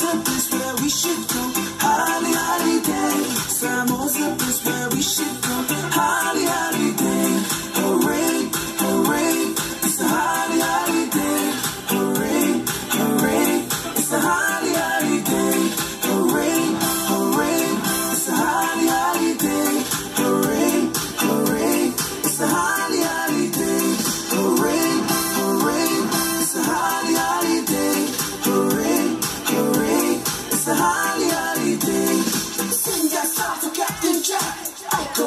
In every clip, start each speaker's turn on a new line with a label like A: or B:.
A: Samoza is where we should go.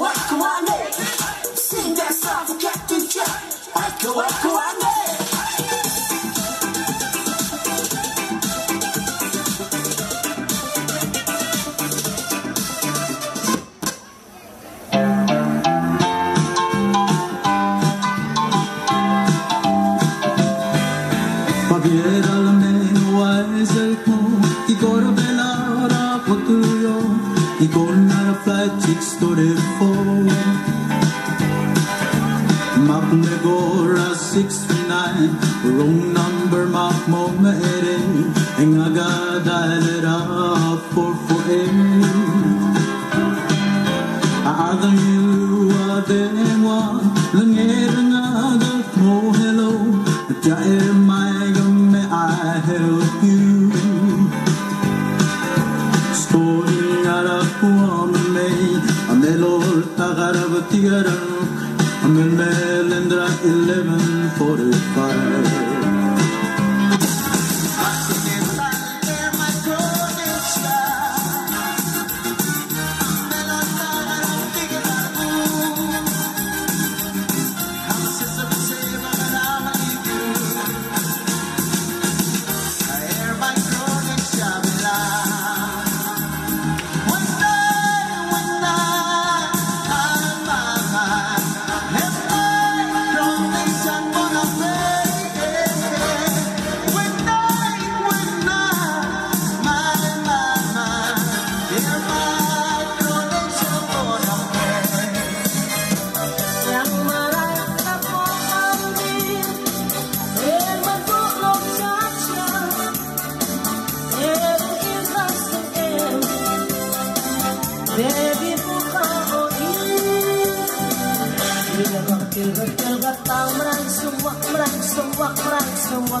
A: Echo, I know. Sing that song for Captain Jack. Echo, echo, I
B: flight 644 Mappen det går a 639 Wrong number map mo me ere En aga dailera 448 Adam you are the one. Langere nga mo hello. Ja er my gum I help you? Ara på mig Amelor tagar tigaran Amel melendra 1145
C: Wakil betul gatau Merang semua, merang semua, merang semua